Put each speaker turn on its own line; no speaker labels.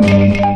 Música